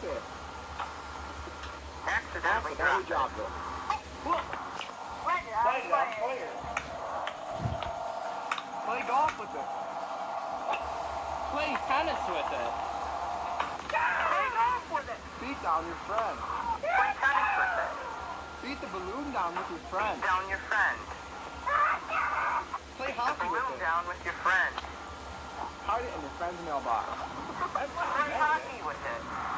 drop. Accidentally dropped dropped it. Let it out. Play it, play it. Play golf with it. Play tennis with it. Play golf with it. Beat down your friend. Play tennis with it. Beat the balloon down with your friend. Down your friend. Play hockey with balloon down with your friend. Hide it in your friend's mailbox. Play hockey with it.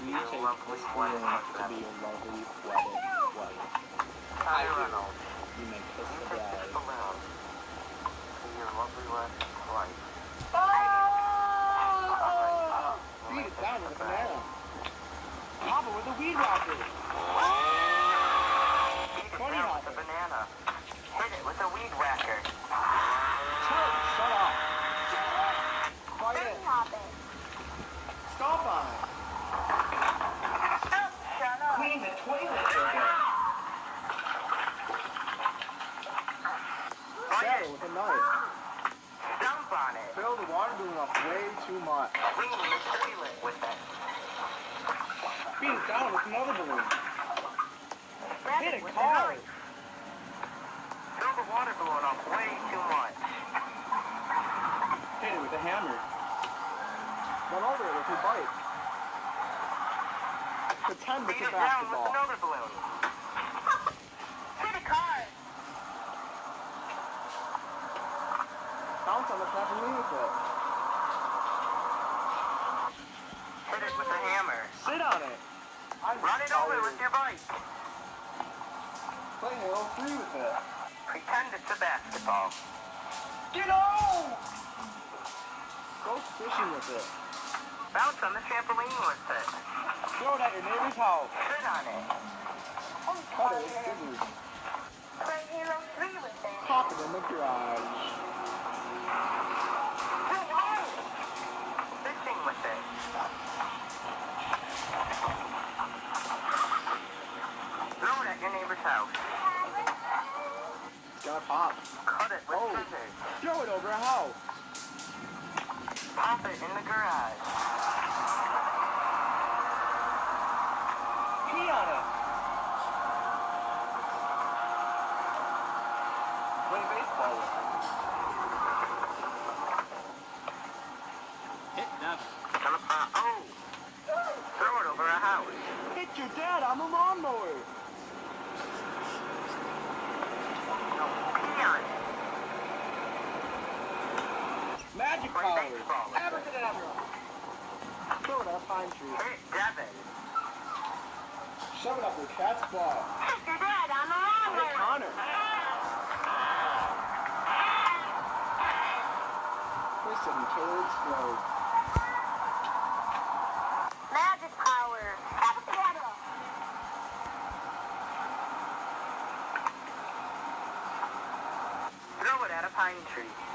You take this wedded to be husband. lovely, wedded wife? Connor Reynolds. You take this balloon to your lovely wife. Beat it down with a banana. Pop it with a weed whacker. Beat it Bunny down hopper. with a banana. Hit it with a weed whacker. Tell it, shut up. Fight it. Bunny hopping. Stop on it. Stop, shut up. Clean the toilet with it. Bite Stab it. it with a knife. Stomp on it. Fill the water balloon up way too much. Clean the toilet with it. Beat it down with another balloon. Grab Hit it a car. Fill the water balloon up way too much. Hit it with a hammer. Run over it with your bike. Pretend it's a it down with basketball. another balloon. Hit a car. Bounce on the trampoline with it. Hit it with a hammer. Sit on it. I'm Run it over with your bike. Play Halo 3 with it. Pretend it's a basketball. Get on! Go fishing with it. Bounce on the trampoline with it. Throw it at your neighbor's house. Sit on it. Cut it with scissors. Play Halo 3 with it. Pop it in the garage. Pop it in the garage. Pee on it. Play baseball with it. Hit Devin. Gonna. Uh, oh! Throw it over a house. Hit your dad on the lawnmower. Pee on it. With it. Abracadabra. Throw it at a pine tree. Hit Devin. Shove it up your cat's. Hit your dad the Hit lawnmower. Connor. It in Caleb's. Magic power. Abracadabra. Throw it at a pine tree.